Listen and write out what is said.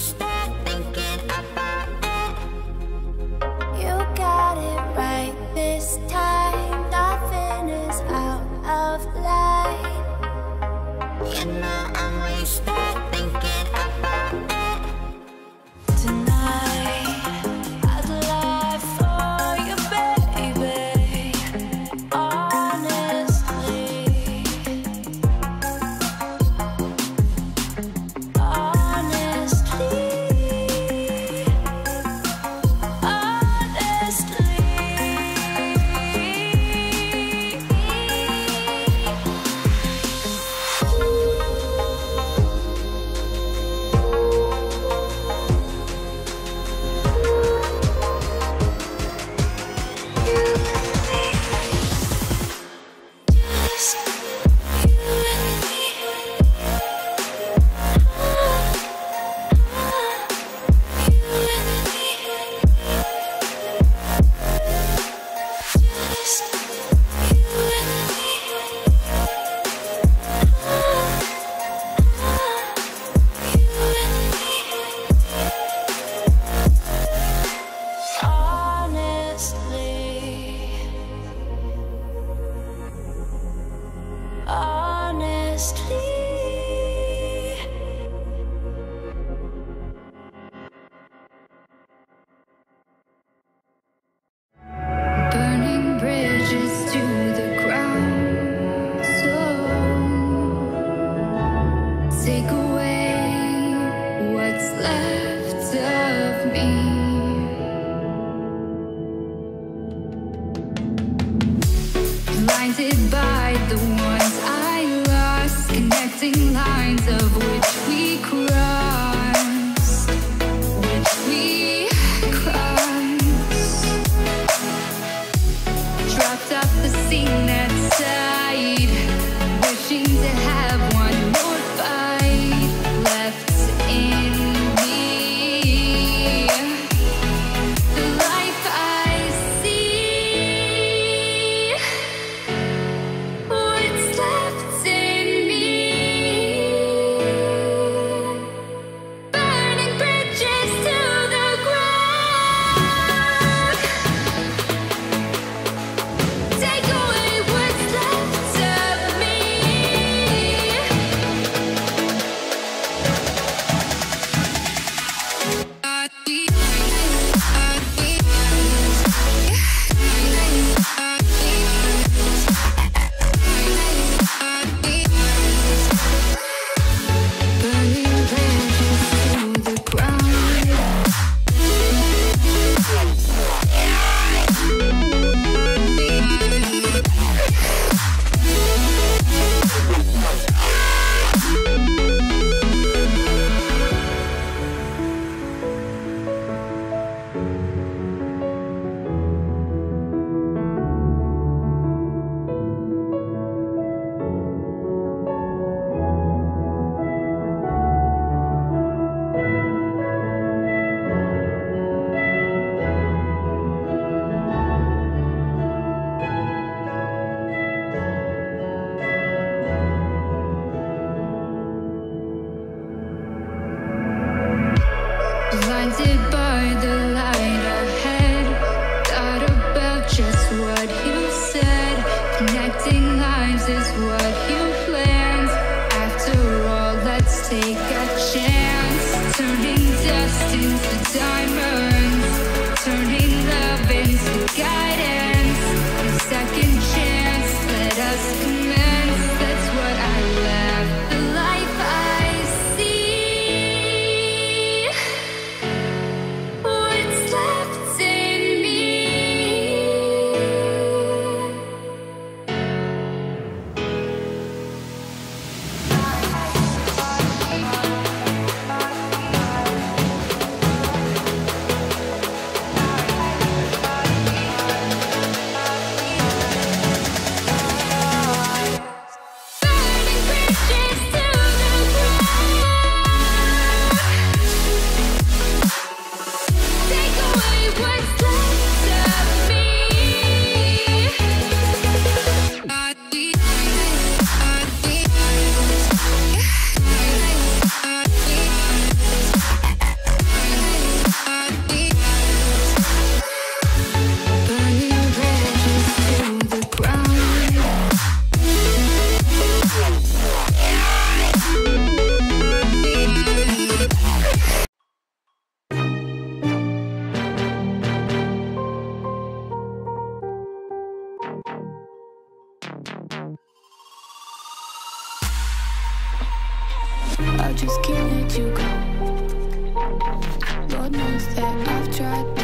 just stop. left of me. twixt I just can't let you go. Lord knows that I've tried.